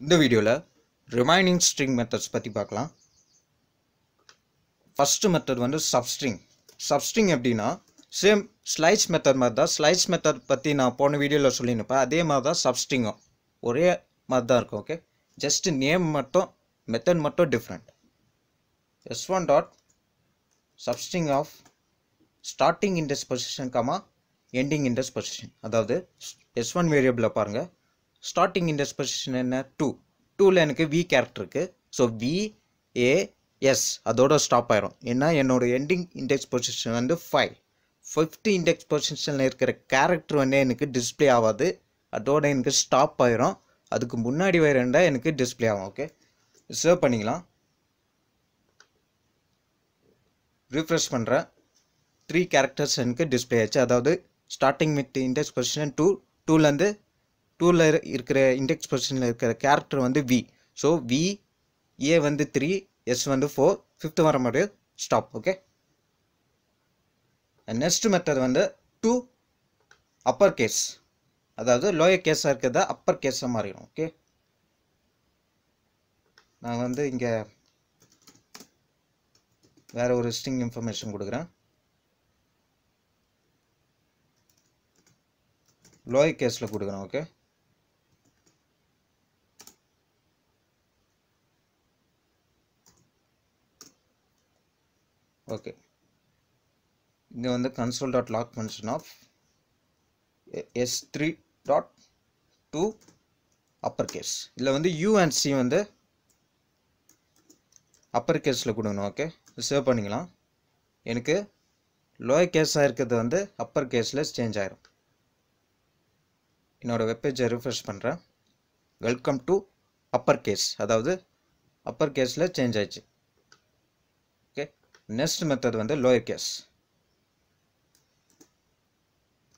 இந்த வீடியோவில் remaining string methods பற்றி பார்க்கலாம். ஃபஸ்ட்டு மெத்தட் வந்து சப்ஸ்ட்ரிங் சப்ஸ்ட்ரிங் எப்படின்னா சேம் ஸ்லைஸ் மெத்தட் மாதிரி தான். ஸ்லைஸ் மெத்தட் பற்றி நான் போன வீடியோவில் சொல்லியிருப்பேன் அதே மாதிரி தான் சப்ஸ்ட்ரிங்கும் ஒரே மாதிரி தான் இருக்கும் ஓகே ஜஸ்ட் நேம் மட்டும் மெத்தட் மட்டும் different S one dot substring of starting index position comma ending index position அதாவது எஸ் ஒன் வேரியபிளில் பாருங்கள் ஸ்டார்டிங் இண்டெக்ஸ் பொசிஷன் என்ன? டூ டூவில் எனக்கு வி கேரக்டர் இருக்குது ஸோ வி ஏ எஸ் அதோட ஸ்டாப் ஆயிரும். ஏன்னா என்னோட எண்டிங் இண்டெக்ஸ் பொசிஷன் வந்து ஃபைவ் ஃபிஃப்டி இண்டெக்ஸ் பொசிஷனில் இருக்கிற கேரக்டர் வந்து எனக்கு டிஸ்ப்ளே ஆகாது. அதோட எனக்கு ஸ்டாப் ஆயிரும். அதுக்கு முன்னாடி வேறண்டா எனக்கு டிஸ்ப்ளே ஆகும் ஓகே சேவ் பண்ணிக்கலாம். ரிஃப்ரெஷ் பண்ணுறேன் த்ரீ கேரக்டர்ஸ் எனக்கு டிஸ்ப்ளே ஆச்சு. அதாவது starting with index position two டூலேருந்து டூவில் இருக்கிற இண்டெக்ஸ் பொசிஷனில் இருக்கிற கேரக்டர் வந்து வி ஸோ வி ஏ வந்து த்ரீ எஸ் வந்து ஃபோர் ஃபிஃப்த் வர மாதிரி ஸ்டாப் ஓகே நெக்ஸ்ட் மெத்தட் வந்து டூ அப்பர் கேஸ் அதாவது லோயர் கேஸாக இருக்கிறத அப்பர் கேஸாக மாறிடும் ஓகே நான் வந்து இங்கே வேற ஒரு ஸ்ட்ரிங் இன்ஃபர்மேஷன் கொடுக்குறேன். லோயர் கேஸில் கொடுக்குறேன் ஓகே ஓகே. இங்கே வந்து console dot log function of S three dot to upper case இதில் வந்து யூ அண்ட் சி வந்து அப்பர் கேஸில் கொடுக்கணும் ஓகே சேவ் பண்ணிக்கலாம். எனக்கு லோயர் கேஸாக இருக்கிறது வந்து அப்பர் கேஸில் சேஞ்ச் ஆயிரும். என்னோடய வெப்பேஜை ரிஃப்ரெஷ் பண்ணுறேன் வெல்கம் டு அப்பர் கேஸ் அதாவது அப்பர் கேஸில் சேஞ்ச் ஆயிடுச்சு. நெக்ஸ்ட் மெத்தட் வந்து lower case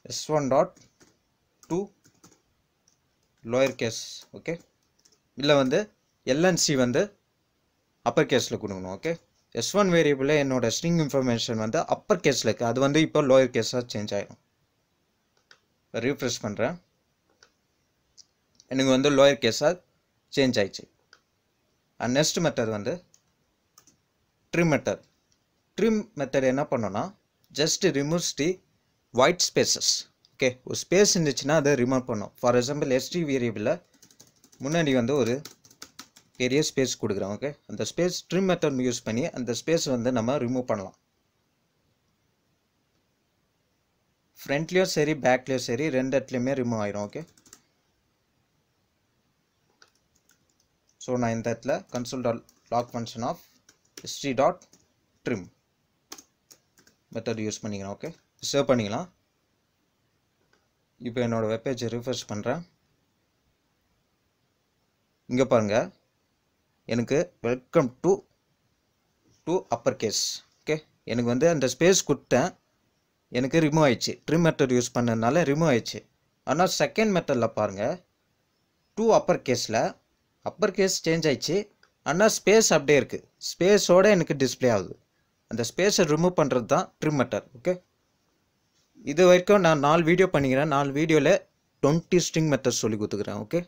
S one dot to lower case okay இல்லை வந்து எல்என்சி வந்து அப்பர் கேஸில் கொடுக்கணும் ஓகே எஸ் ஒன் வேரியபிளில் என்னோட ஸ்ட்ரிங் இன்ஃபர்மேஷன் வந்து அப்பர் கேஸில் இருக்குது அது வந்து இப்போ லோயர் கேஸாக சேஞ்ச் ஆகிடும் ரீஃப்ரெஷ் பண்ணுறேன் எனக்கு வந்து லோயர் கேஸாக சேஞ்ச் ஆயிடுச்சு. அண்ட் நெக்ஸ்ட் மெத்தட் வந்து ட்ரிம் மெத்தட் ட்ரிம் மெத்தட் என்ன பண்ணோன்னா just removes the white spaces okay ஒரு ஸ்பேஸ் இருந்துச்சுன்னா அதை ரிமூவ் பண்ணும். ஃபார் எக்ஸாம்பிள் எஸ்டி வேரியபிளில் முன்னாடி வந்து ஒரு பெரிய ஸ்பேஸ் கொடுக்குறோம் ஓகே அந்த ஸ்பேஸ் ட்ரிம் மெத்தட் யூஸ் பண்ணி அந்த ஸ்பேஸ் வந்து நம்ம ரிமூவ் பண்ணலாம். ஃப்ரண்ட்லேயும் சரி பேக்லேயும் சரி ரெண்டு இடத்துலையுமே ரிமூவ் ஆயிரும் ஓகே ஸோ நான் இந்த இடத்துல console dot log function of history dot trim method use பண்ணிக்கலாம் ஓகே சேவ் பண்ணிக்கலாம். இப்போ என்னோடய வெப்பேஜை ரிஃப்ரெஷ் பண்ணுறேன் இங்கே பாருங்கள் எனக்கு welcome to to upper case okay எனக்கு வந்து அந்த ஸ்பேஸ் கொடுத்தேன். எனக்கு ரிமூவ் ஆயிடுச்சு. ட்ரிம் மெத்தட் யூஸ் பண்ணதுனால ரிமூவ் ஆயிடுச்சு. ஆனால் செகண்ட் மெத்தடில் பாருங்கள் டூ அப்பர் கேஸில் அப்பர் கேஸ் சேஞ்ச் ஆயிடுச்சு. ஆனால் ஸ்பேஸ் அப்படியே இருக்குது ஸ்பேஸோடு எனக்கு டிஸ்பிளே ஆகுது. அந்த ஸ்பேஸை ரிமூவ் பண்ணுறது தான் ட்ரிம் மெட்டர் ஓகே இது வரைக்கும் நான் நாலு வீடியோ பண்ணிக்கிறேன். நாலு வீடியோவில் டுவெண்ட்டி ஸ்ட்ரிங் மெத்தட் சொல்லி கொடுத்துக்கிறேன் ஓகே